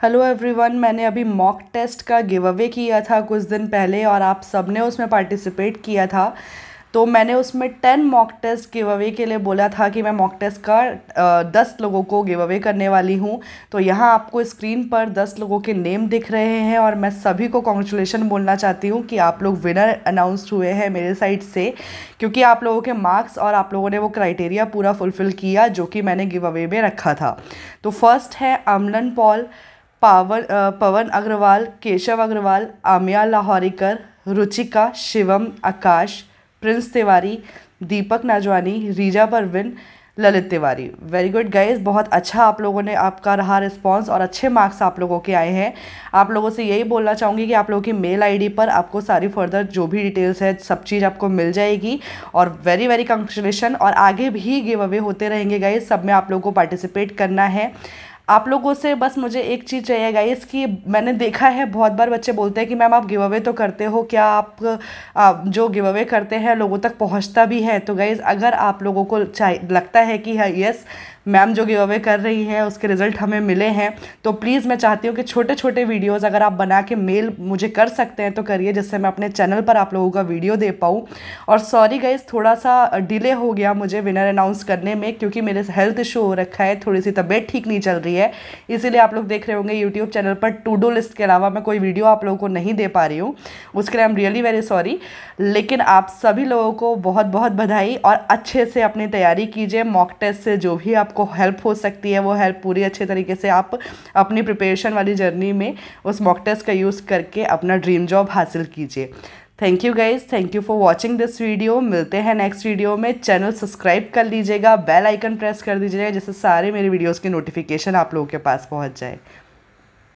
Hello everyone मैंने अभी mock test का गिव अवे किया था कुछ दिन पहले और आप सबने उसमें पार्टिसिपेट किया था। तो मैंने उसमें ten mock test giveaway के लिए बोला था कि मैं मॉक टेस्ट का दस लोगों को गिव अवे करने वाली हूँ। तो यहाँ आपको स्क्रीन पर दस लोगों के नेम दिख रहे हैं और मैं सभी को कॉन्ग्रेचुलेशन बोलना चाहती हूँ कि आप लोग विनर अनाउंस हुए हैं मेरे साइड से। क्योंकि आप लोगों के मार्क्स और आप लोगों ने वो क्राइटेरिया पूरा फुलफ़िल किया जो कि मैंने गिव अवे में रखा था। तो फ़र्स्ट है अमलन पॉल पावन पवन Agarwal, Keshav Agarwal, Amiya Lahorikar, Ruchika, Shivam, Akash, Prince Tiwari, Deepak Najwani, Reeza Parveen Lalit Tiwari. Very good guys बहुत अच्छा आप लोगों ने आपका रहा रिस्पॉन्स और अच्छे मार्क्स आप लोगों के आए हैं। आप लोगों से यही बोलना चाहूँगी कि आप लोगों की मेल आईडी पर आपको सारी फर्दर जो भी डिटेल्स है, सब चीज़ आपको मिल जाएगी। और वेरी वेरी कंग्रेचुलेशन और आगे भी गिव अवे होते रहेंगे गाइज़ सब में आप लोगों को पार्टिसिपेट करना है। आप लोगों से बस मुझे एक चीज़ चाहिए गाइस कि मैंने देखा है बहुत बार बच्चे बोलते हैं कि मैम आप गिव अवे तो करते हो क्या आप, जो गिव अवे करते हैं लोगों तक पहुँचता भी है? तो गाइस अगर आप लोगों को लगता है कि हाँ यस मैम जो गिव अवे कर रही हैं, उसके रिज़ल्ट हमें मिले हैं। तो प्लीज़ मैं चाहती हूँ कि छोटे छोटे वीडियोज़ अगर आप बना के मेल मुझे कर सकते हैं तो करिए, जिससे मैं अपने चैनल पर आप लोगों का वीडियो दे पाऊँ। और सॉरी गाइज़ थोड़ा सा डिले हो गया मुझे विनर अनाउंस करने में, क्योंकि मेरे हेल्थ इशू हो रखा है थोड़ी सी तबीयत ठीक नहीं चल रही है। इसीलिए आप लोग देख रहे होंगे यूट्यूब चैनल पर टू डू लिस्ट के अलावा मैं कोई वीडियो आप लोगों को नहीं दे पा रही हूँ। उसके लिए I am really very sorry लेकिन आप सभी लोगों को बहुत बहुत बधाई और अच्छे से अपनी तैयारी कीजिए मॉक टेस्ट से जो भी आपको हेल्प हो सकती है, वो हेल्प पूरी अच्छे तरीके से आप अपनी प्रिपरेशन वाली जर्नी में उस मॉक टेस्ट का यूज़ करके अपना ड्रीम जॉब हासिल कीजिए। Thank you guys thank you for watching this video मिलते हैं नेक्स्ट वीडियो में। चैनल सब्सक्राइब कर लीजिएगा बेल आइकन प्रेस कर दीजिएगा, जिससे सारे मेरे वीडियोज़ की नोटिफिकेशन आप लोगों के पास पहुँच जाए।